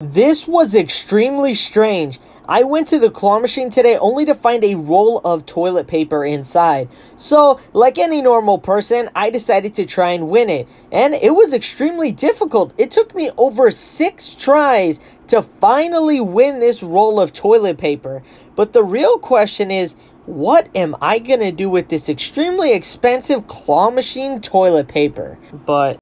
This was extremely strange. I went to the claw machine today only to find a roll of toilet paper inside. So, like any normal person, I decided to try and win it. And it was extremely difficult. It took me over six tries to finally win this roll of toilet paper. But the real question is, what am I gonna do with this extremely expensive claw machine toilet paper? But